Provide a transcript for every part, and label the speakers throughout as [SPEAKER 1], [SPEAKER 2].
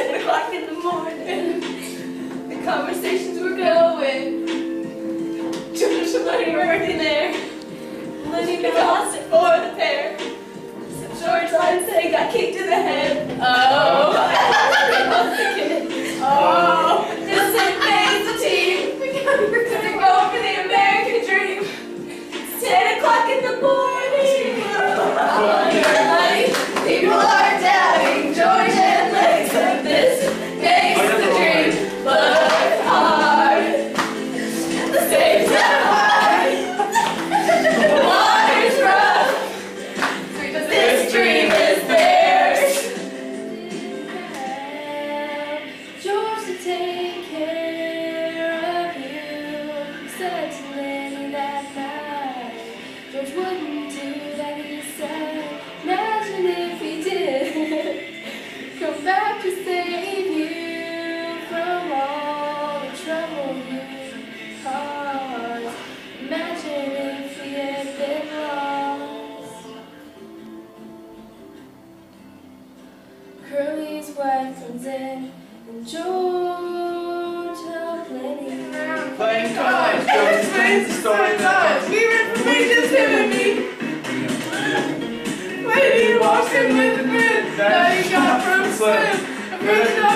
[SPEAKER 1] 10 o'clock in the morning. The
[SPEAKER 2] conversations were going. Josh and I were already there. Wouldn't do that he said. Imagine if he did. Come back to save you from all the trouble you caused. Imagine if he had been lost. Curley's wife comes in and Joe playing.
[SPEAKER 3] Playing cards. Playing cards.
[SPEAKER 4] We were he just hit me. Wait, he walked in with the that he got from Slim.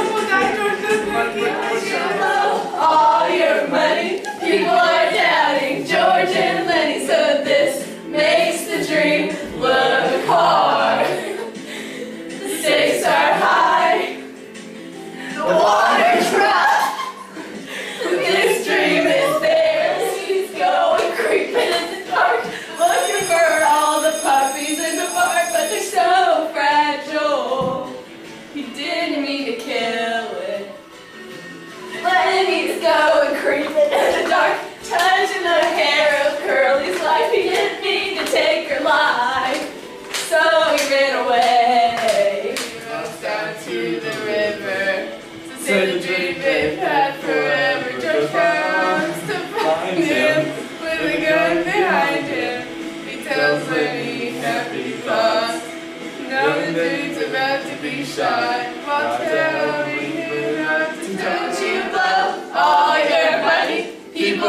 [SPEAKER 4] be shy. While telling you not to
[SPEAKER 1] touch you blow all your money. People